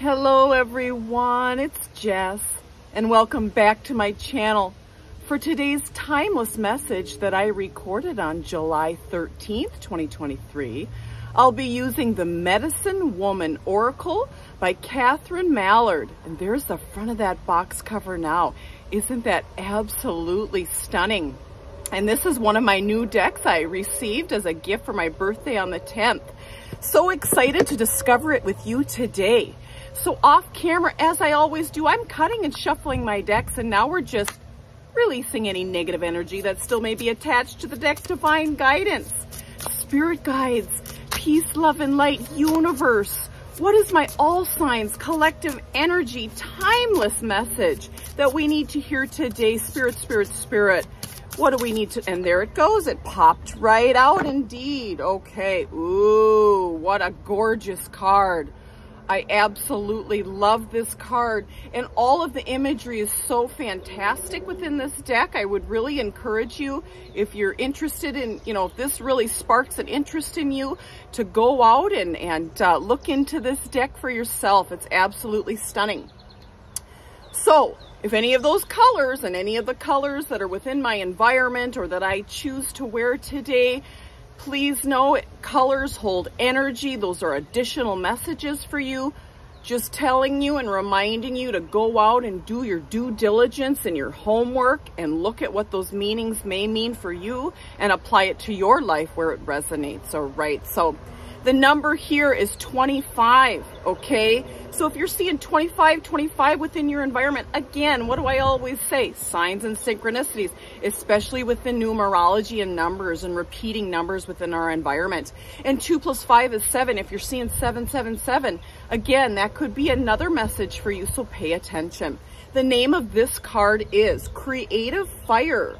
Hello everyone, it's Jess and welcome back to my channel for today's timeless message that I recorded on July 13th, 2023. I'll be using the Medicine Woman Oracle by Catherine Maillard. And there's the front of that box cover now. Isn't that absolutely stunning? And this is one of my new decks I received as a gift for my birthday on the 10th. So excited to discover it with you today. So off camera, as I always do, I'm cutting and shuffling my decks and now we're just releasing any negative energy that still may be attached to the deck's divine guidance. Spirit guides, peace, love, and light, universe. What is my all signs, collective energy, timeless message that we need to hear today? Spirit, spirit, spirit. What do we need to, and there it goes. It popped right out indeed. Okay. Ooh, what a gorgeous card. I absolutely love this card and all of the imagery is so fantastic within this deck. I would really encourage you if you're interested in, you know, if this really sparks an interest in you to go out and, and uh, look into this deck for yourself. It's absolutely stunning. So if any of those colors and any of the colors that are within my environment or that I choose to wear today Please know colors hold energy. Those are additional messages for you. Just telling you and reminding you to go out and do your due diligence and your homework and look at what those meanings may mean for you and apply it to your life where it resonates, all right? So the number here is 25, okay? So if you're seeing 25, 25 within your environment, again, what do I always say? Signs and synchronicities, especially within numerology and numbers and repeating numbers within our environment. And 2 plus 5 is 7. If you're seeing 777, again, that could be another message for you, so pay attention. The name of this card is Creative Fire.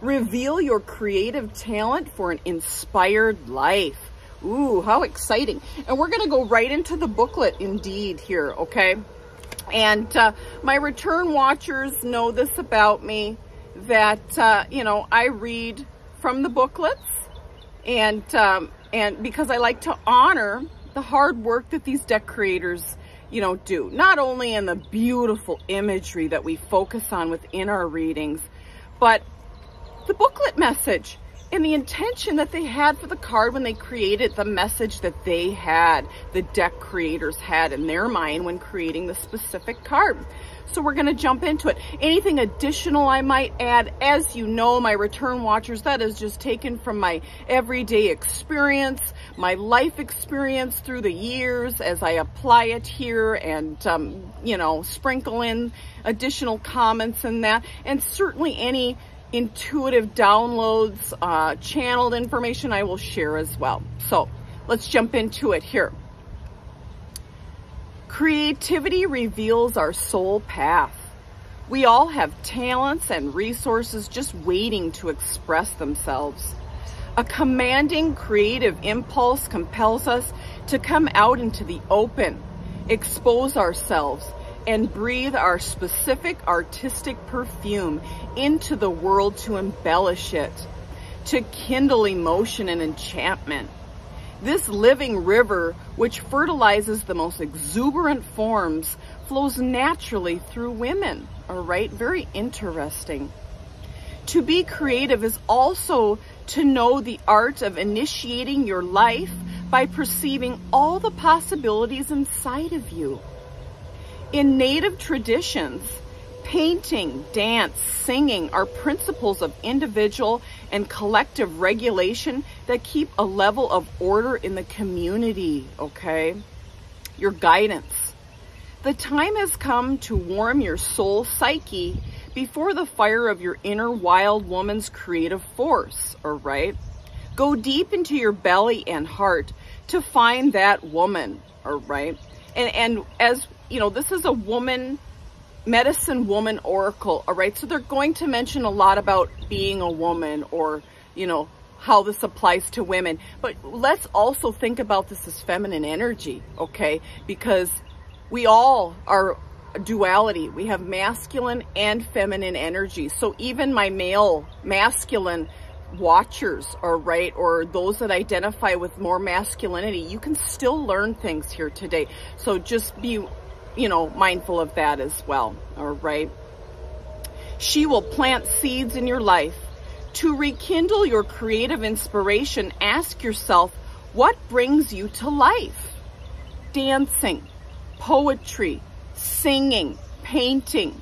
Reveal your creative talent for an inspired life. Ooh, how exciting. And we're going to go right into the booklet indeed here, okay? And uh, my return watchers know this about me, that, uh, you know, I read from the booklets and, um, and because I like to honor the hard work that these deck creators, you know, do. Not only in the beautiful imagery that we focus on within our readings, but the booklet message and the intention that they had for the card when they created the message that they had, the deck creators had in their mind when creating the specific card. So we're going to jump into it. Anything additional I might add, as you know, my return watchers, that is just taken from my everyday experience, my life experience through the years as I apply it here and, um, you know, sprinkle in additional comments and that, and certainly any intuitive downloads, uh, channeled information I will share as well. So let's jump into it here. Creativity reveals our soul path. We all have talents and resources just waiting to express themselves. A commanding creative impulse compels us to come out into the open, expose ourselves, and breathe our specific artistic perfume into the world to embellish it, to kindle emotion and enchantment. This living river, which fertilizes the most exuberant forms, flows naturally through women. All right, very interesting. To be creative is also to know the art of initiating your life by perceiving all the possibilities inside of you. In native traditions, painting, dance, singing are principles of individual and collective regulation that keep a level of order in the community, okay? Your guidance. The time has come to warm your soul psyche before the fire of your inner wild woman's creative force, all right? Go deep into your belly and heart to find that woman, all right? And, and as you know, this is a woman, medicine woman oracle, all right? So they're going to mention a lot about being a woman or, you know, how this applies to women. But let's also think about this as feminine energy, okay? Because we all are duality. We have masculine and feminine energy. So even my male masculine watchers or right or those that identify with more masculinity you can still learn things here today so just be you know, mindful of that as well. All right. She will plant seeds in your life. To rekindle your creative inspiration, ask yourself, what brings you to life? Dancing, poetry, singing, painting,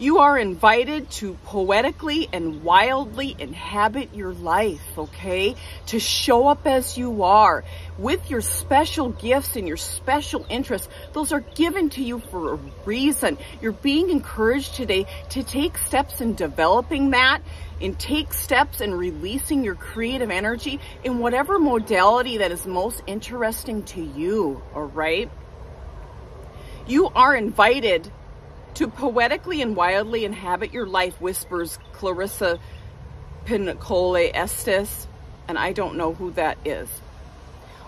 you are invited to poetically and wildly inhabit your life, okay? To show up as you are with your special gifts and your special interests. Those are given to you for a reason. You're being encouraged today to take steps in developing that and take steps in releasing your creative energy in whatever modality that is most interesting to you, all right? You are invited to poetically and wildly inhabit your life, whispers Clarissa Pinkola Estes, and I don't know who that is.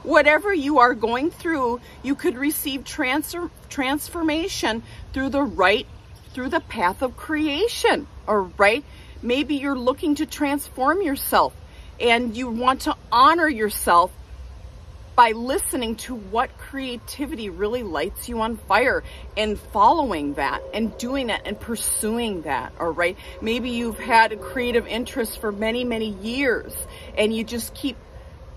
Whatever you are going through, you could receive transfer, transformation through the right, through the path of creation, or right? Maybe you're looking to transform yourself and you want to honor yourself by listening to what creativity really lights you on fire and following that and doing that and pursuing that, all right? Maybe you've had a creative interest for many, many years and you just keep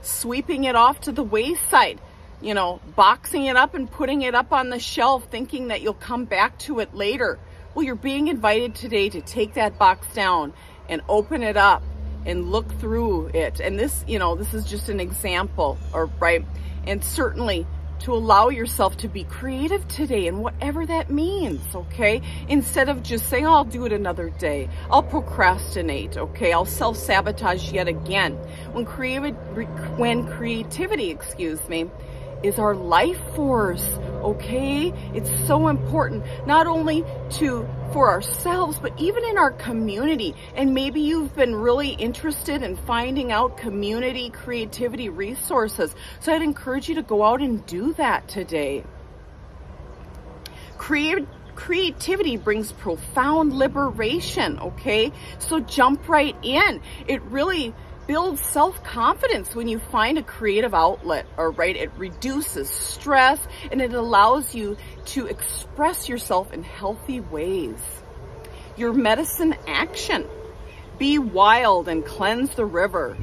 sweeping it off to the wayside, you know, boxing it up and putting it up on the shelf thinking that you'll come back to it later. Well, you're being invited today to take that box down and open it up and look through it. And this, you know, this is just an example, or right? And certainly to allow yourself to be creative today and whatever that means, okay? Instead of just saying, oh, I'll do it another day. I'll procrastinate, okay? I'll self-sabotage yet again. When creative, when creativity, excuse me, is our life force, okay? It's so important, not only to for ourselves, but even in our community. And maybe you've been really interested in finding out community creativity resources. So I'd encourage you to go out and do that today. Create creativity brings profound liberation, okay? So jump right in. It really builds self-confidence when you find a creative outlet, or right? It reduces stress and it allows you to express yourself in healthy ways. Your medicine action. Be wild and cleanse the river.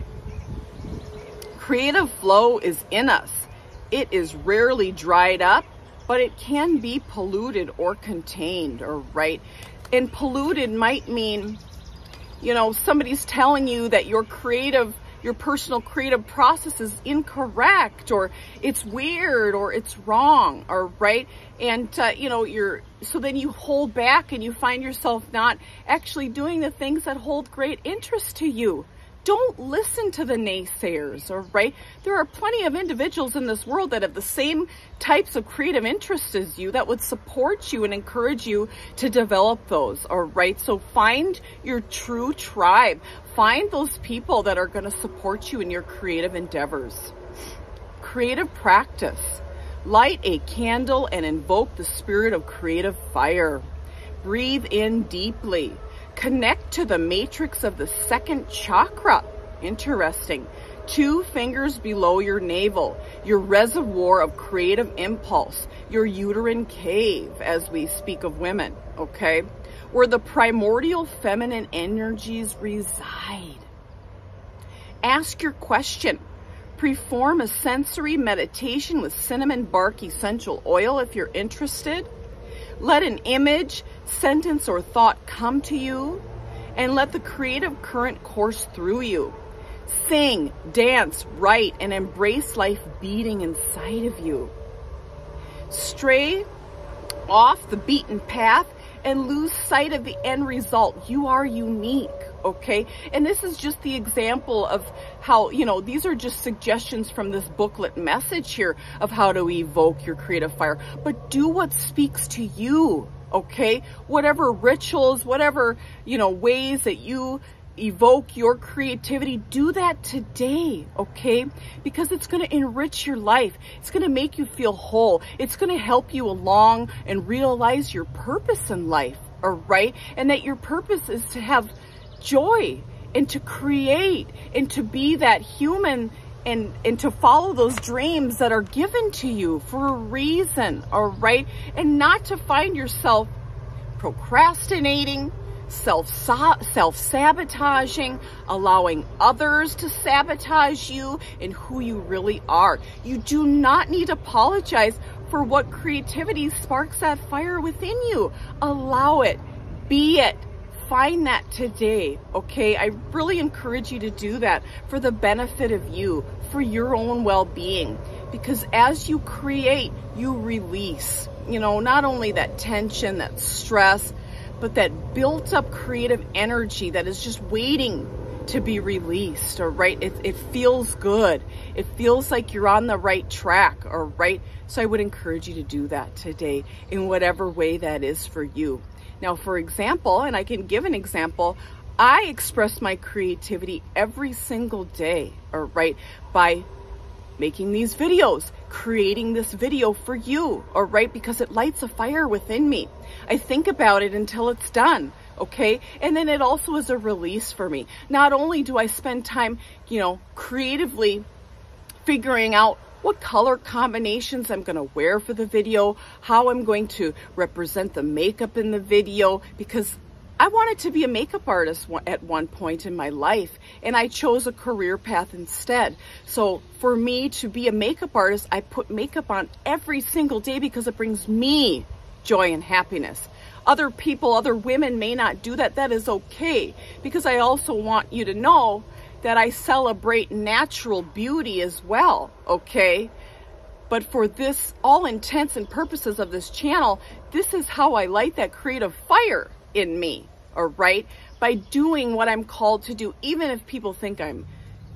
Creative flow is in us. It is rarely dried up, but it can be polluted or contained, or right? And polluted might mean you know, somebody's telling you that your creative, your personal creative process is incorrect or it's weird or it's wrong or right. And, uh, you know, you're, so then you hold back and you find yourself not actually doing the things that hold great interest to you. Don't listen to the naysayers, all right? There are plenty of individuals in this world that have the same types of creative interests as you that would support you and encourage you to develop those, all right? So find your true tribe. Find those people that are going to support you in your creative endeavors. Creative practice. Light a candle and invoke the spirit of creative fire. Breathe in deeply. Connect to the matrix of the second chakra. Interesting. Two fingers below your navel, your reservoir of creative impulse, your uterine cave, as we speak of women, okay? Where the primordial feminine energies reside. Ask your question. Perform a sensory meditation with cinnamon bark essential oil if you're interested. Let an image, sentence, or thought come to you and let the creative current course through you. Sing, dance, write, and embrace life beating inside of you. Stray off the beaten path and lose sight of the end result. You are unique okay? And this is just the example of how, you know, these are just suggestions from this booklet message here of how to evoke your creative fire. But do what speaks to you, okay? Whatever rituals, whatever, you know, ways that you evoke your creativity, do that today, okay? Because it's going to enrich your life. It's going to make you feel whole. It's going to help you along and realize your purpose in life, all right? And that your purpose is to have joy and to create and to be that human and and to follow those dreams that are given to you for a reason, all right? And not to find yourself procrastinating, self self-sabotaging, allowing others to sabotage you and who you really are. You do not need to apologize for what creativity sparks that fire within you. Allow it. Be it find that today, okay? I really encourage you to do that for the benefit of you, for your own well-being. Because as you create, you release, you know, not only that tension, that stress, but that built up creative energy that is just waiting to be released, or right? It, it feels good. It feels like you're on the right track, or right? So I would encourage you to do that today in whatever way that is for you. Now, for example, and I can give an example, I express my creativity every single day, or right, by making these videos, creating this video for you, or right, because it lights a fire within me. I think about it until it's done okay? And then it also is a release for me. Not only do I spend time, you know, creatively figuring out what color combinations I'm going to wear for the video, how I'm going to represent the makeup in the video, because I wanted to be a makeup artist at one point in my life, and I chose a career path instead. So for me to be a makeup artist, I put makeup on every single day because it brings me joy and happiness. Other people, other women may not do that. That is okay because I also want you to know that I celebrate natural beauty as well, okay? But for this, all intents and purposes of this channel, this is how I light that creative fire in me, all right? By doing what I'm called to do, even if people think I'm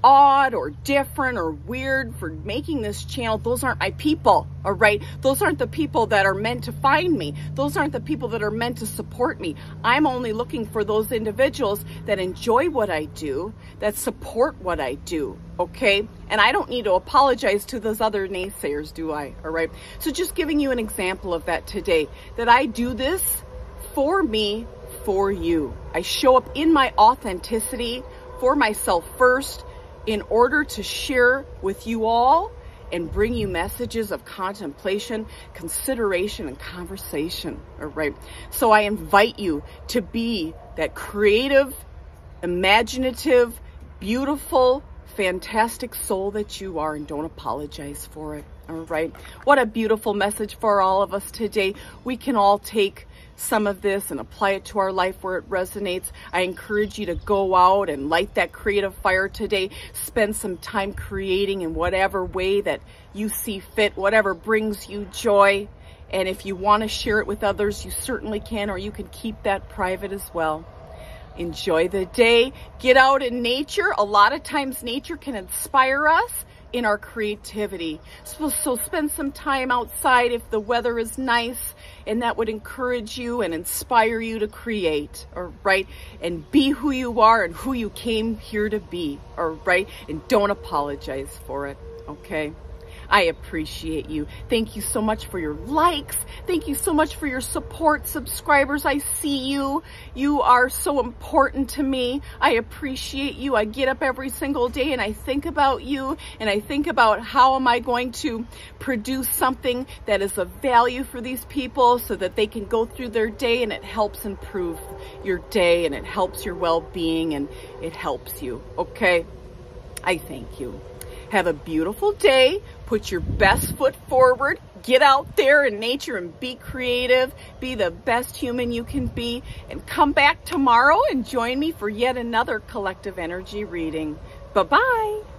odd or different or weird for making this channel, those aren't my people, all right? Those aren't the people that are meant to find me. Those aren't the people that are meant to support me. I'm only looking for those individuals that enjoy what I do, that support what I do, okay? And I don't need to apologize to those other naysayers, do I, all right? So just giving you an example of that today, that I do this for me, for you. I show up in my authenticity for myself first, in order to share with you all and bring you messages of contemplation, consideration, and conversation. All right. So I invite you to be that creative, imaginative, beautiful, fantastic soul that you are and don't apologize for it. All right. What a beautiful message for all of us today. We can all take some of this and apply it to our life where it resonates. I encourage you to go out and light that creative fire today. Spend some time creating in whatever way that you see fit, whatever brings you joy. And if you want to share it with others, you certainly can, or you can keep that private as well. Enjoy the day. Get out in nature. A lot of times nature can inspire us in our creativity. So, so spend some time outside if the weather is nice and that would encourage you and inspire you to create, or right? And be who you are and who you came here to be, or right? And don't apologize for it, okay? I appreciate you. Thank you so much for your likes. Thank you so much for your support, subscribers. I see you. You are so important to me. I appreciate you. I get up every single day and I think about you and I think about how am I going to produce something that is of value for these people so that they can go through their day and it helps improve your day and it helps your well-being and it helps you. Okay? I thank you. Have a beautiful day. Put your best foot forward. Get out there in nature and be creative. Be the best human you can be. And come back tomorrow and join me for yet another collective energy reading. Bye-bye.